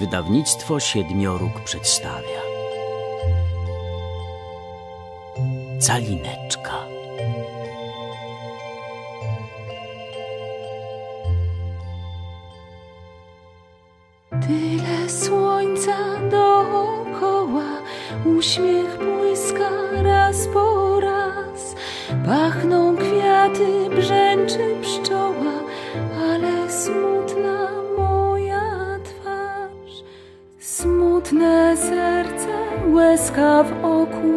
Wydawnictwo Siedmioróg przedstawia. Calineczka. Tyle słońca dookoła, uśmiech błyska raz po raz. Pachną kwiaty, brzęczy pszczoła, serce, łezka w oku,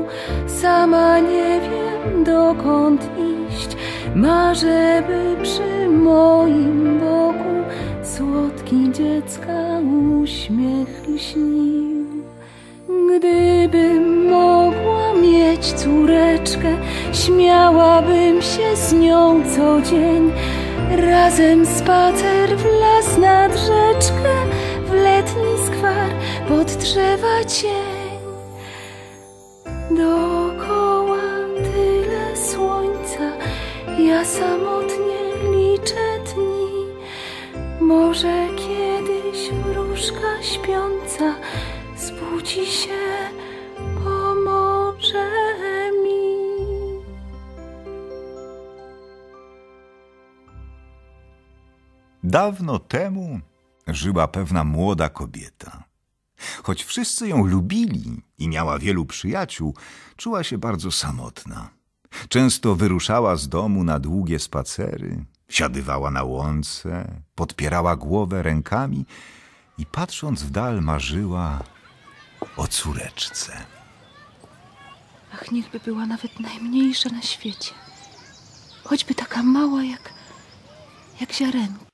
sama nie wiem dokąd iść. Marzę, by przy moim boku słodki dziecka uśmiech lśnił. Gdybym mogła mieć córeczkę, śmiałabym się z nią co dzień. Razem spacer w las nad rzeczkę, pod drzewa cień. Dookoła tyle słońca, ja samotnie liczę dni. Może kiedyś wróżka śpiąca zbudzi się, pomoże mi. Dawno temu żyła pewna młoda kobieta. Choć wszyscy ją lubili i miała wielu przyjaciół, czuła się bardzo samotna. Często wyruszała z domu na długie spacery, siadywała na łące, podpierała głowę rękami i patrząc w dal marzyła o córeczce. Ach, niechby była nawet najmniejsza na świecie. Choćby taka mała jak, jak ziarenko.